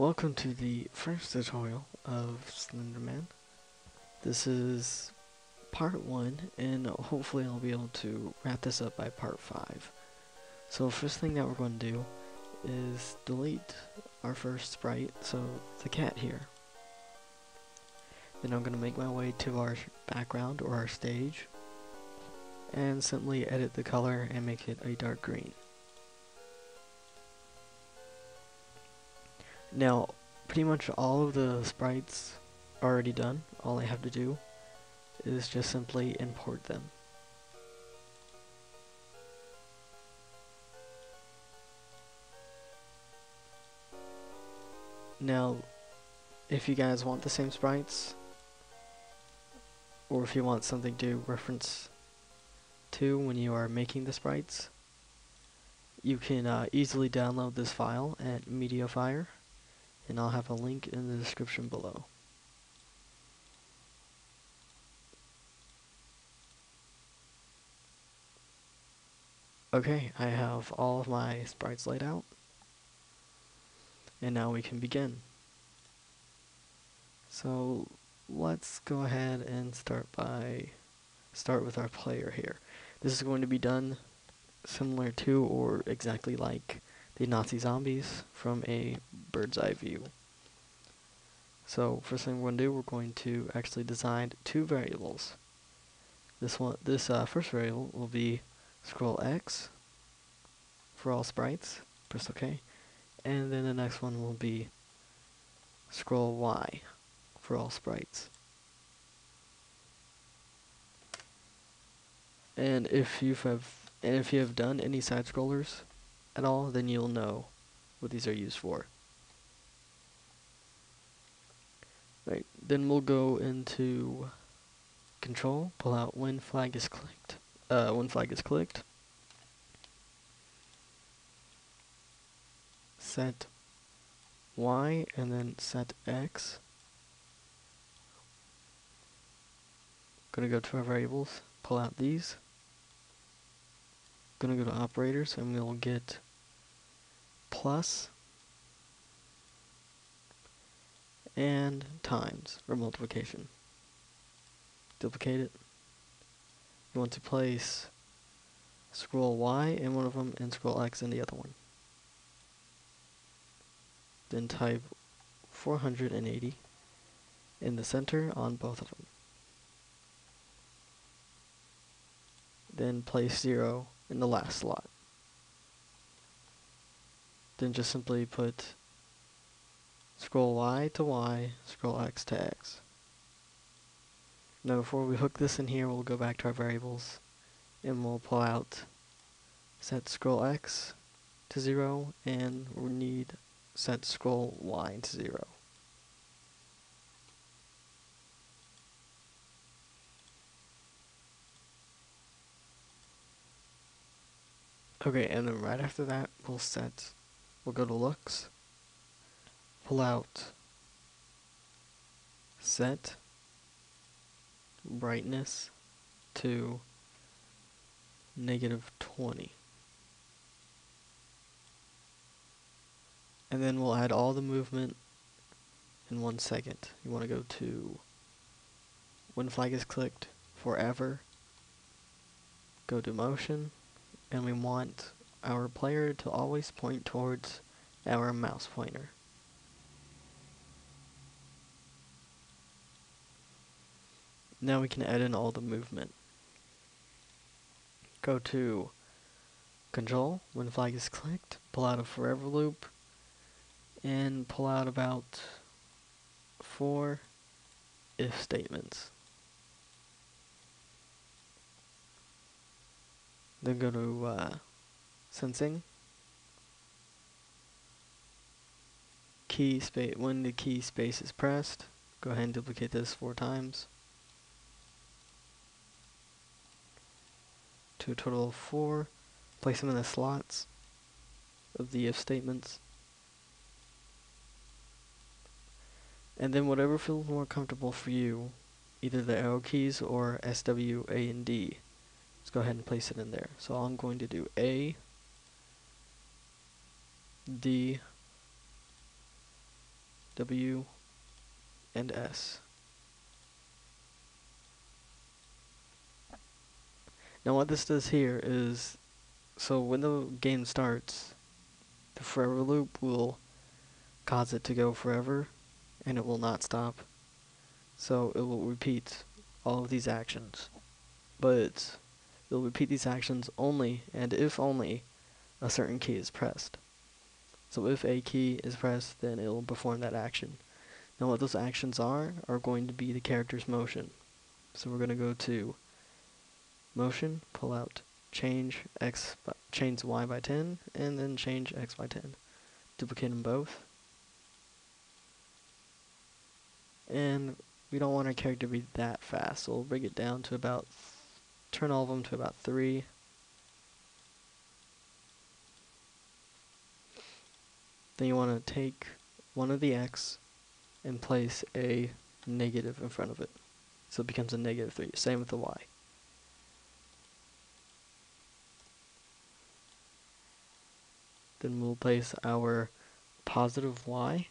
Welcome to the first tutorial of Slenderman. This is part 1 and hopefully I'll be able to wrap this up by part 5. So first thing that we're going to do is delete our first sprite, so the cat here. Then I'm going to make my way to our background or our stage and simply edit the color and make it a dark green. Now, pretty much all of the sprites are already done. All I have to do is just simply import them. Now, if you guys want the same sprites, or if you want something to reference to when you are making the sprites, you can uh, easily download this file at Mediafire and I'll have a link in the description below. Okay, I have all of my sprites laid out. And now we can begin. So let's go ahead and start by start with our player here. This is going to be done similar to or exactly like the Nazi zombies from a bird's eye view. So first thing we're going to do, we're going to actually design two variables. This one, this uh, first variable will be scroll X for all sprites. Press OK, and then the next one will be scroll Y for all sprites. And if you have and if you have done any side scrollers, at all, then you'll know what these are used for. Right, then we'll go into control, pull out when flag is clicked, uh, when flag is clicked, set Y and then set X. Gonna go to our variables, pull out these going to go to operators and we'll get plus and times or multiplication. Duplicate it. You want to place scroll Y in one of them and scroll X in the other one. Then type 480 in the center on both of them. Then place 0 in the last slot. Then just simply put scroll Y to Y, scroll X to X. Now before we hook this in here, we'll go back to our variables and we'll pull out set scroll X to 0 and we need set scroll Y to 0. Okay, and then right after that, we'll set, we'll go to looks, pull out. Set. Brightness. To negative 20. And then we'll add all the movement in one second. You want to go to when flag is clicked forever, go to motion, and we want our player to always point towards our mouse pointer. Now we can add in all the movement. Go to control when flag is clicked, pull out a forever loop, and pull out about four if statements. Then go to uh, sensing. Key space when the key space is pressed, go ahead and duplicate this four times. To a total of four. Place them in the slots of the if statements. And then whatever feels more comfortable for you, either the arrow keys or S, W, A, and D. Let's go ahead and place it in there. So I'm going to do A, D, W, and S. Now what this does here is, so when the game starts, the forever loop will cause it to go forever, and it will not stop. So it will repeat all of these actions. But it will repeat these actions only and if only a certain key is pressed. So if a key is pressed, then it will perform that action. Now what those actions are, are going to be the character's motion. So we're going to go to motion, pull out change x, by, change y by 10, and then change x by 10. Duplicate them both. And we don't want our character to be that fast, so we'll bring it down to about, turn all of them to about 3. Then you want to take one of the x and place a negative in front of it. So it becomes a negative 3. Same with the y. Then we'll place our positive y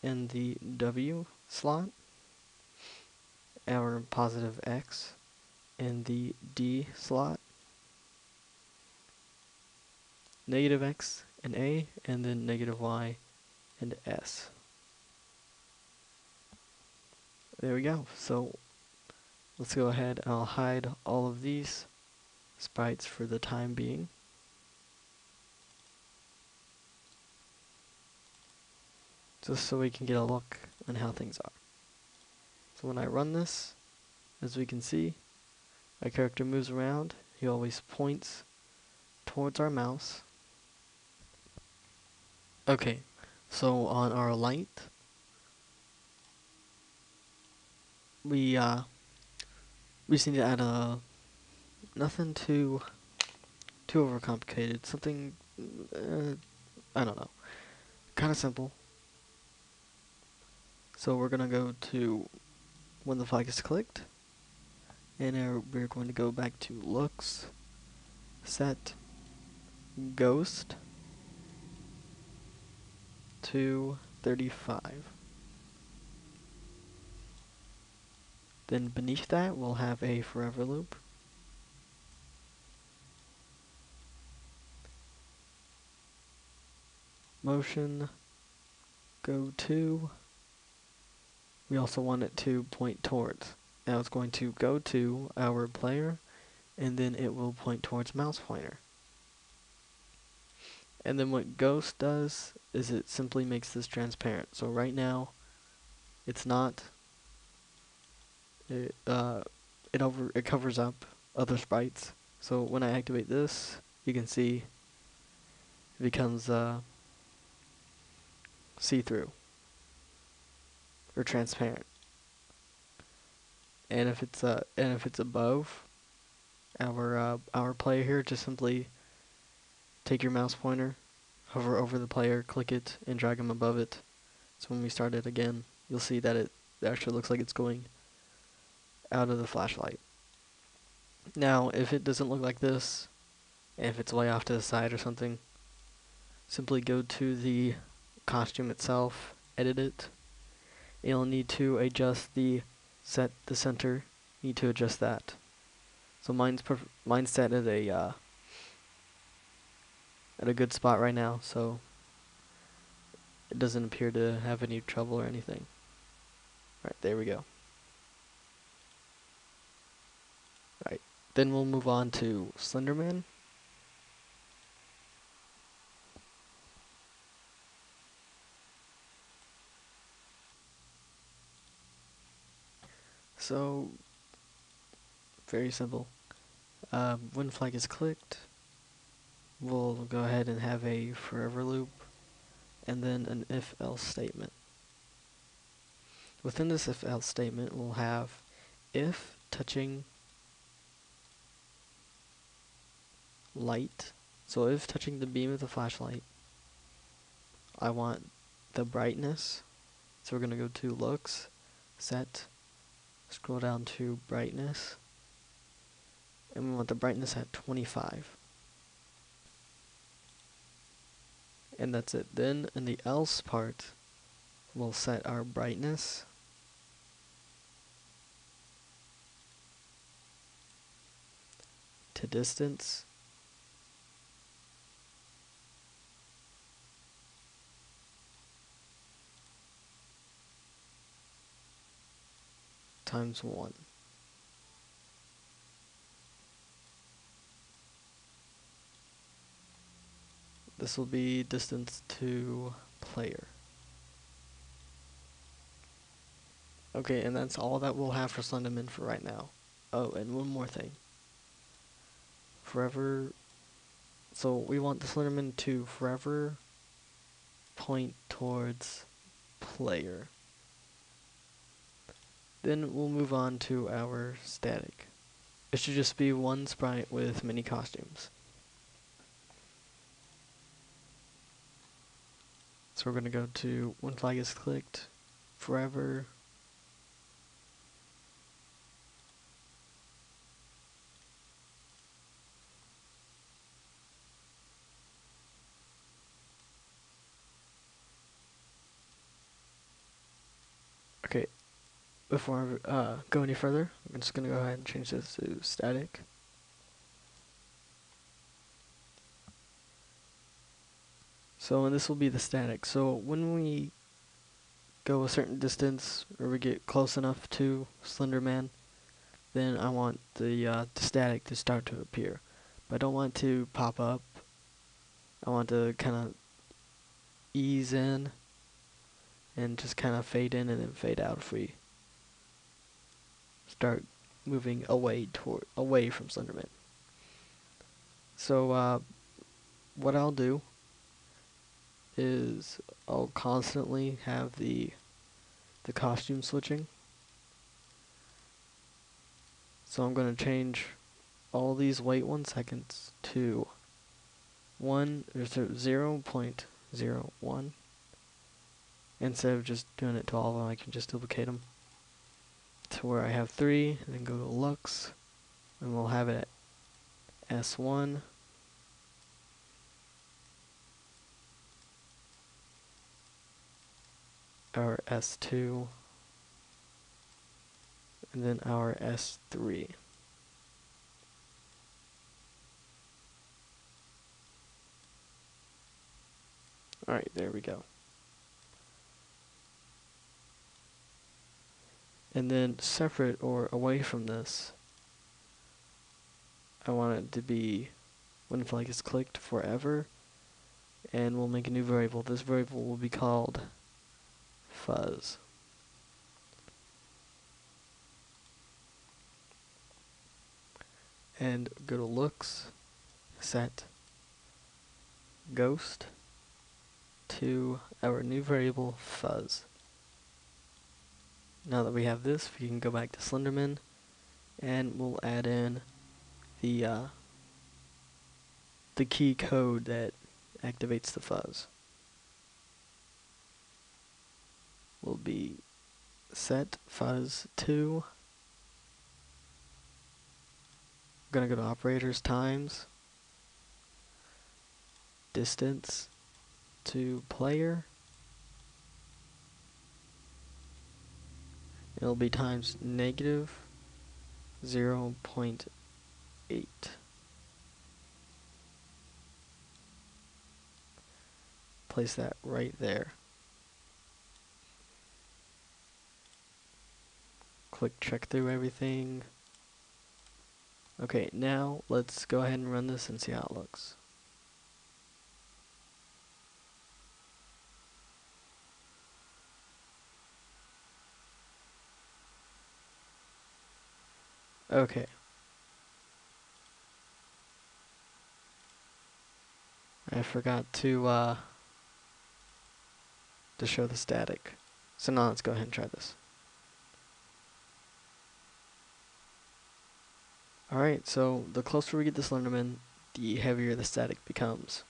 in the W slot, our positive x in the D slot, negative x in A, and then negative y and S. There we go. So let's go ahead and I'll hide all of these sprites for the time being. just so we can get a look on how things are. So when I run this, as we can see, our character moves around. He always points towards our mouse. Okay, so on our light, we uh, we just need to add a nothing too too overcomplicated. Something uh, I don't know, kind of simple. So we're to go to when the flag is clicked, and uh, we're going to go back to looks, set, ghost, to 35. Then beneath that we'll have a forever loop. Motion, go to, we also want it to point towards. Now it's going to go to our player and then it will point towards mouse pointer. And then what Ghost does is it simply makes this transparent. So right now it's not it uh it over it covers up other sprites. So when I activate this, you can see it becomes uh see-through or transparent. And if it's uh, and if it's above our uh, our player here, just simply take your mouse pointer, hover over the player, click it, and drag them above it. So when we start it again, you'll see that it actually looks like it's going out of the flashlight. Now, if it doesn't look like this, and if it's way off to the side or something, simply go to the costume itself, edit it, you'll need to adjust the set the center. Need to adjust that. So mine's mine's set at a uh, at a good spot right now, so it doesn't appear to have any trouble or anything. Right there we go. Right, then we'll move on to Slenderman. So, very simple. Um, when flag is clicked, we'll go ahead and have a forever loop, and then an if-else statement. Within this if-else statement, we'll have if touching light, so if touching the beam of the flashlight, I want the brightness, so we're going to go to looks, set, Scroll down to brightness. And we want the brightness at 25. And that's it. Then in the else part, we'll set our brightness. to distance. times 1. This will be distance to player. Okay, and that's all that we'll have for Slenderman for right now. Oh, and one more thing. Forever, so we want the Slenderman to forever point towards player. Then we'll move on to our static. It should just be one sprite with many costumes. So we're going to go to when flag is clicked, forever, Okay, before I uh, go any further, I'm just going to go ahead and change this to static. So, and this will be the static. So, when we go a certain distance, or we get close enough to Slenderman, then I want the, uh, the static to start to appear. But I don't want to pop up. I want to kind of ease in and just kind of fade in and then fade out if we start moving away toward away from Slenderman. So uh, what I'll do is I'll constantly have the the costume switching. So I'm going to change all these wait one seconds to one or zero point zero one instead of just doing it to all of them, I can just duplicate them to where I have three, and then go to looks, and we'll have it at S1. Our S2, and then our S3. Alright, there we go. And then separate or away from this, I want it to be when flag is clicked forever. And we'll make a new variable. This variable will be called fuzz. And go to looks, set ghost to our new variable fuzz. Now that we have this, we can go back to Slenderman, and we'll add in the uh, the key code that activates the fuzz. Will be set fuzz to. Gonna go to operators times distance to player it'll be times negative 0 0.8. Place that right there. Click check through everything. Okay, now let's go ahead and run this and see how it looks. Okay. I forgot to, uh, to show the static. So now let's go ahead and try this. Alright, so the closer we get to Slenderman, the heavier the static becomes.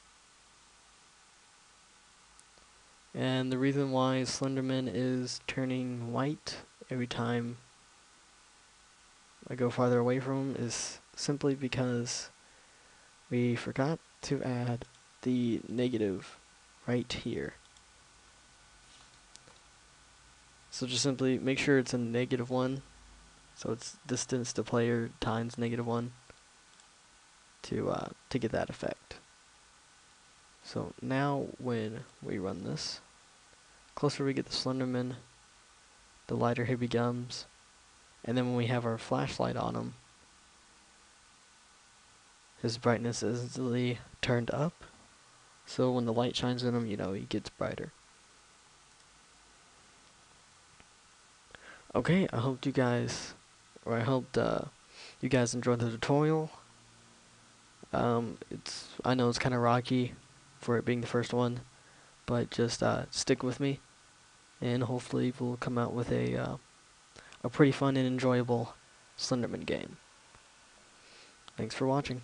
And the reason why Slenderman is turning white every time I go farther away from him is simply because we forgot to add the negative right here. So just simply make sure it's a negative 1. So it's distance to player times negative 1 to, uh, to get that effect. So now when we run this, closer we get the Slenderman, the lighter he becomes. And then when we have our flashlight on him, his brightness is instantly turned up. So when the light shines on him, you know, he gets brighter. Okay, I hope you guys, I hope uh, you guys enjoyed the tutorial. Um, it's I know it's kind of rocky for it being the first one, but just uh, stick with me, and hopefully we'll come out with a uh, a pretty fun and enjoyable Slenderman game. Thanks for watching.